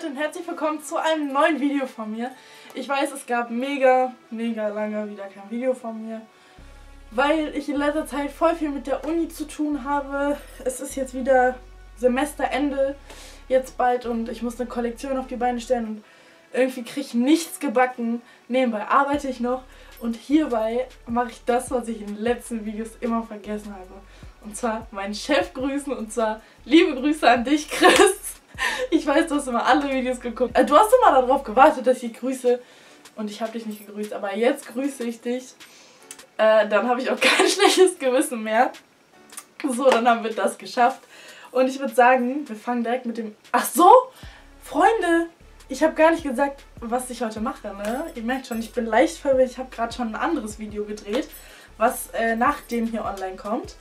Leute und herzlich willkommen zu einem neuen Video von mir. Ich weiß, es gab mega, mega lange wieder kein Video von mir, weil ich in letzter Zeit voll viel mit der Uni zu tun habe. Es ist jetzt wieder Semesterende, jetzt bald und ich muss eine Kollektion auf die Beine stellen und irgendwie kriege ich nichts gebacken. Nebenbei arbeite ich noch und hierbei mache ich das, was ich in den letzten Videos immer vergessen habe. Und zwar meinen Chef grüßen und zwar liebe Grüße an dich, Chris. Ich weiß, du hast immer alle Videos geguckt. Äh, du hast immer darauf gewartet, dass ich grüße. Und ich habe dich nicht gegrüßt. Aber jetzt grüße ich dich. Äh, dann habe ich auch kein schlechtes Gewissen mehr. So, dann haben wir das geschafft. Und ich würde sagen, wir fangen direkt mit dem... Ach so, Freunde, ich habe gar nicht gesagt, was ich heute mache. Ne? Ihr merkt schon, ich bin leicht verwirrt. Ich habe gerade schon ein anderes Video gedreht, was äh, nach dem hier online kommt.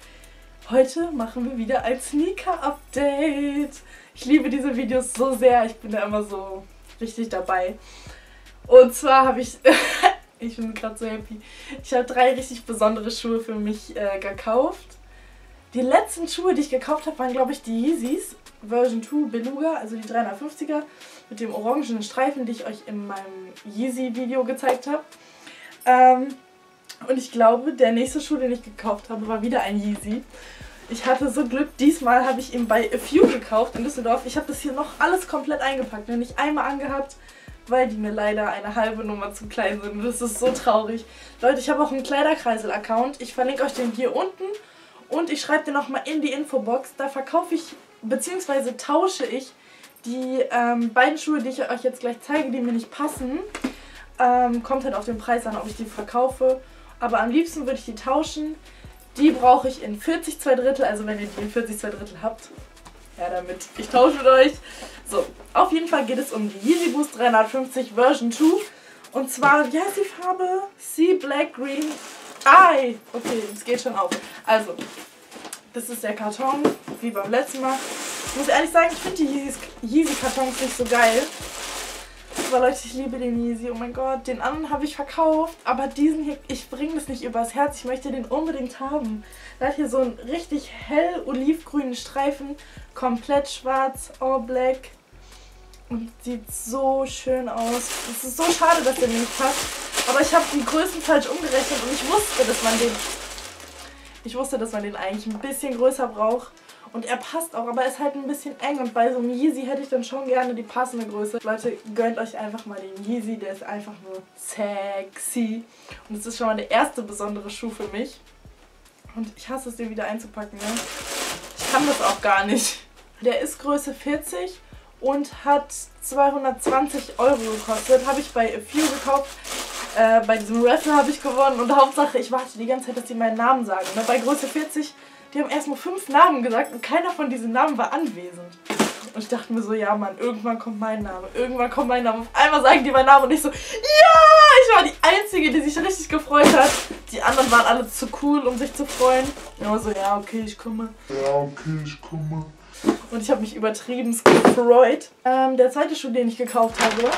Heute machen wir wieder ein Sneaker-Update. Ich liebe diese Videos so sehr. Ich bin da immer so richtig dabei. Und zwar habe ich... ich bin gerade so happy. Ich habe drei richtig besondere Schuhe für mich äh, gekauft. Die letzten Schuhe, die ich gekauft habe, waren glaube ich die Yeezys Version 2 Beluga, also die 350er mit dem orangenen Streifen, die ich euch in meinem Yeezy-Video gezeigt habe. Ähm, und ich glaube, der nächste Schuh, den ich gekauft habe, war wieder ein Yeezy. Ich hatte so Glück, diesmal habe ich ihn bei A Few gekauft in Düsseldorf. Ich habe das hier noch alles komplett eingepackt, nur nicht einmal angehabt, weil die mir leider eine halbe Nummer zu klein sind. Das ist so traurig. Leute, ich habe auch einen Kleiderkreisel-Account. Ich verlinke euch den hier unten und ich schreibe den nochmal in die Infobox. Da verkaufe ich, beziehungsweise tausche ich die ähm, beiden Schuhe, die ich euch jetzt gleich zeige, die mir nicht passen. Ähm, kommt halt auf den Preis an, ob ich die verkaufe. Aber am liebsten würde ich die tauschen. Die brauche ich in 40 2 Drittel, also wenn ihr die in 40 2 Drittel habt, ja damit. Ich tausche mit euch. So, auf jeden Fall geht es um die Yeezy Boost 350 Version 2. Und zwar, wie heißt die Farbe? Sea Black Green Eye. Okay, es geht schon auf. Also, das ist der Karton, wie beim letzten Mal. Ich muss ehrlich sagen, ich finde die Yeezy-Kartons nicht so geil. Aber Leute, ich liebe den Yeezy. Oh mein Gott, den anderen habe ich verkauft. Aber diesen hier, ich bringe das nicht übers Herz. Ich möchte den unbedingt haben. Der hat hier so einen richtig hell olivgrünen Streifen. Komplett schwarz, all black. Und sieht so schön aus. Es ist so schade, dass der mir nicht passt. Aber ich habe die Größen falsch umgerechnet und ich wusste, dass man den... Ich wusste, dass man den eigentlich ein bisschen größer braucht. Und er passt auch, aber er ist halt ein bisschen eng. Und bei so einem Yeezy hätte ich dann schon gerne die passende Größe. Leute, gönnt euch einfach mal den Yeezy. Der ist einfach nur sexy. Und das ist schon mal der erste besondere Schuh für mich. Und ich hasse es, den wieder einzupacken. Ne? Ich kann das auch gar nicht. Der ist Größe 40 und hat 220 Euro gekostet. Habe ich bei A Few gekauft. Äh, bei diesem Raffle habe ich gewonnen. Und Hauptsache, ich warte die ganze Zeit, dass die meinen Namen sagen. Ne? Bei Größe 40 die haben erstmal fünf Namen gesagt und keiner von diesen Namen war anwesend. Und ich dachte mir so, ja Mann, irgendwann kommt mein Name, irgendwann kommt mein Name. Auf einmal sagen die meinen Namen und ich so, ja, ich war die Einzige, die sich richtig gefreut hat. Die anderen waren alle zu cool, um sich zu freuen. Und ich war so, ja, okay, ich komme. Ja, okay, ich komme. Und ich habe mich übertrieben gefreut. Ähm, der zweite Schuh, den ich gekauft habe,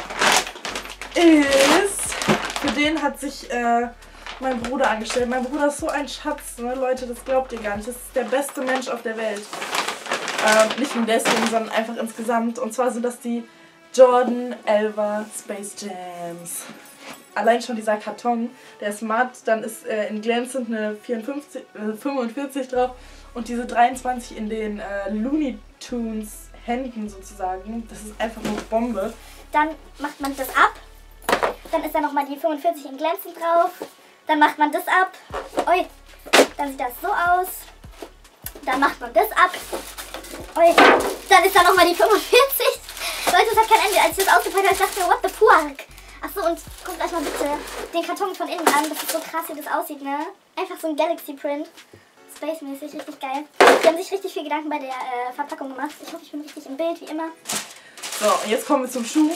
ist, für den hat sich... Äh, mein Bruder angestellt. Mein Bruder ist so ein Schatz, ne? Leute, das glaubt ihr gar nicht. Das ist der beste Mensch auf der Welt. Ähm, nicht nur deswegen, sondern einfach insgesamt. Und zwar sind das die Jordan Elva Space Jams. Allein schon dieser Karton, der ist matt, dann ist äh, in glänzend eine 54, äh, 45 drauf und diese 23 in den äh, Looney Tunes Händen sozusagen. Das ist einfach nur Bombe. Dann macht man das ab. Dann ist da nochmal die 45 in glänzend drauf. Dann macht man das ab. Ui, dann sieht das so aus. Dann macht man das ab. Ui, dann ist da nochmal die 45. Leute, es hat kein Ende. Als ich das ausgepackt habe, ich dachte mir, what the fuck? Achso, und guckt euch mal bitte den Karton von innen an. Das ist so krass, wie das aussieht, ne? Einfach so ein Galaxy-Print. Space-mäßig, richtig geil. Die haben sich richtig viel Gedanken bei der äh, Verpackung gemacht. Ich hoffe, ich bin richtig im Bild, wie immer. So, und jetzt kommen wir zum Schuh.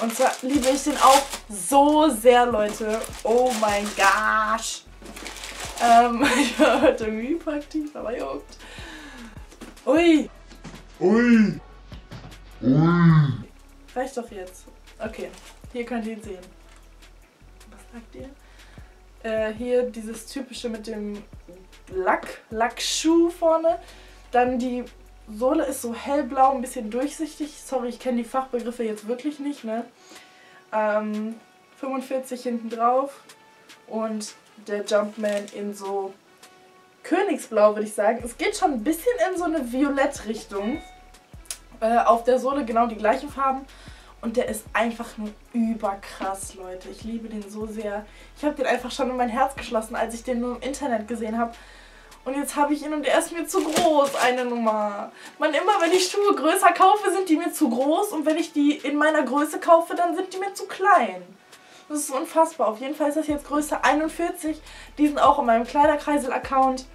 Und zwar liebe ich den auch so sehr, Leute. Oh mein gosh. Ähm, ich war heute irgendwie hyperaktiv, aber juckt. Ui. Ui. Ui. Reicht doch jetzt. Okay, hier könnt ihr ihn sehen. Was sagt ihr? Äh, hier dieses typische mit dem Lack, Lackschuh vorne. Dann die Sohle ist so hellblau, ein bisschen durchsichtig. Sorry, ich kenne die Fachbegriffe jetzt wirklich nicht, ne? Ähm, 45 hinten drauf und der Jumpman in so Königsblau, würde ich sagen. Es geht schon ein bisschen in so eine Violett-Richtung. Äh, auf der Sohle genau die gleichen Farben. Und der ist einfach nur überkrass, Leute. Ich liebe den so sehr. Ich habe den einfach schon in mein Herz geschlossen, als ich den nur im Internet gesehen habe. Und jetzt habe ich ihn und der ist mir zu groß, eine Nummer. Man, immer wenn ich Schuhe größer kaufe, sind die mir zu groß. Und wenn ich die in meiner Größe kaufe, dann sind die mir zu klein. Das ist unfassbar. Auf jeden Fall ist das jetzt Größe 41. Die sind auch in meinem Kleiderkreisel-Account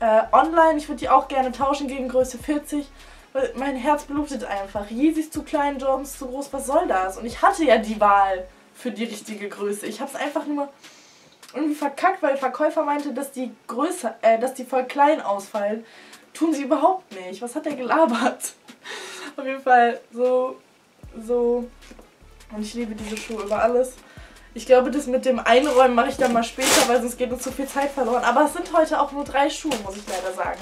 äh, online. Ich würde die auch gerne tauschen gegen Größe 40. Weil mein Herz blutet einfach. Yeezy ist zu klein, Jordans zu groß. Was soll das? Und ich hatte ja die Wahl für die richtige Größe. Ich habe es einfach nur irgendwie verkackt, weil der Verkäufer meinte, dass die Größe, äh, dass die voll klein ausfallen. Tun sie überhaupt nicht. Was hat der gelabert? Auf jeden Fall so, so. Und ich liebe diese Schuhe über alles. Ich glaube, das mit dem Einräumen mache ich dann mal später, weil sonst geht uns zu viel Zeit verloren. Aber es sind heute auch nur drei Schuhe, muss ich leider sagen.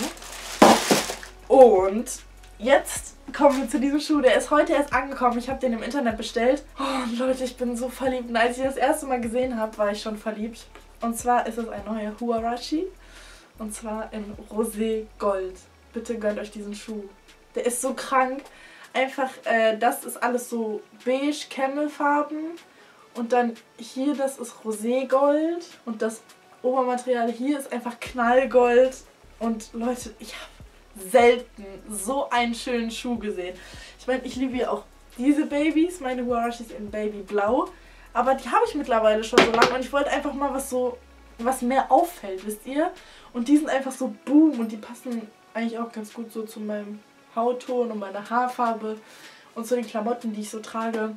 Und jetzt kommen wir zu diesem Schuh. Der ist heute erst angekommen. Ich habe den im Internet bestellt. Oh, Leute, ich bin so verliebt. Und als ich das erste Mal gesehen habe, war ich schon verliebt. Und zwar ist es ein neuer Huarashi. Und zwar in Rosé Gold. Bitte gönnt euch diesen Schuh. Der ist so krank. Einfach, äh, das ist alles so beige, Camelfarben. Und dann hier, das ist Roségold. Und das Obermaterial hier ist einfach Knallgold. Und Leute, ich habe selten so einen schönen Schuh gesehen. Ich meine, ich liebe ja auch diese Babys, meine Huarashis in Babyblau. Aber die habe ich mittlerweile schon so lange und ich wollte einfach mal was so, was mehr auffällt, wisst ihr? Und die sind einfach so boom und die passen eigentlich auch ganz gut so zu meinem Hautton und meiner Haarfarbe und zu den Klamotten, die ich so trage.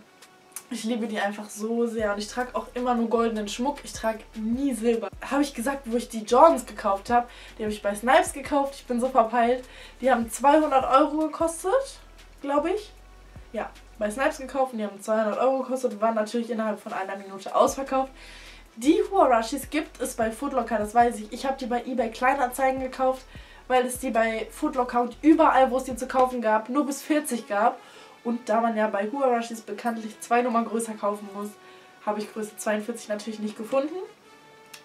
Ich liebe die einfach so sehr und ich trage auch immer nur goldenen Schmuck. Ich trage nie Silber. Habe ich gesagt, wo ich die Jordans gekauft habe. Die habe ich bei Snipes gekauft. Ich bin so verpeilt. Die haben 200 Euro gekostet, glaube ich. Ja, bei Snipes gekauft und die haben 200 Euro gekostet und waren natürlich innerhalb von einer Minute ausverkauft. Die Huarashis gibt es bei Foodlocker, das weiß ich. Ich habe die bei eBay Kleinanzeigen gekauft, weil es die bei Foodlocker und überall, wo es die zu kaufen gab, nur bis 40 gab. Und da man ja bei Huarashis bekanntlich zwei Nummern größer kaufen muss, habe ich Größe 42 natürlich nicht gefunden,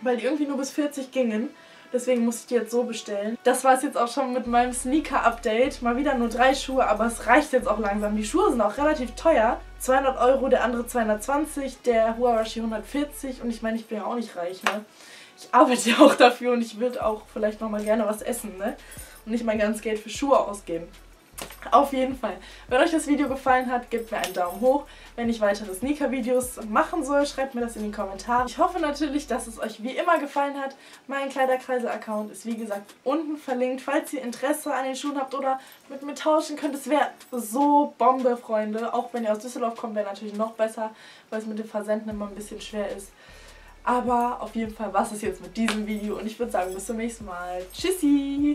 weil die irgendwie nur bis 40 gingen. Deswegen musste ich die jetzt so bestellen. Das war es jetzt auch schon mit meinem Sneaker-Update. Mal wieder nur drei Schuhe, aber es reicht jetzt auch langsam. Die Schuhe sind auch relativ teuer. 200 Euro, der andere 220, der Huarashi 140. Und ich meine, ich bin ja auch nicht reich, ne? Ich arbeite ja auch dafür und ich würde auch vielleicht nochmal gerne was essen, ne? Und nicht mein ganzes Geld für Schuhe ausgeben. Auf jeden Fall. Wenn euch das Video gefallen hat, gebt mir einen Daumen hoch. Wenn ich weitere Sneaker-Videos machen soll, schreibt mir das in die Kommentare. Ich hoffe natürlich, dass es euch wie immer gefallen hat. Mein Kleiderkreise-Account ist wie gesagt unten verlinkt. Falls ihr Interesse an den Schuhen habt oder mit mir tauschen könnt, es wäre so Bombe, Freunde. Auch wenn ihr aus Düsseldorf kommt, wäre natürlich noch besser, weil es mit dem Versenden immer ein bisschen schwer ist. Aber auf jeden Fall war es jetzt mit diesem Video und ich würde sagen, bis zum nächsten Mal. Tschüssi!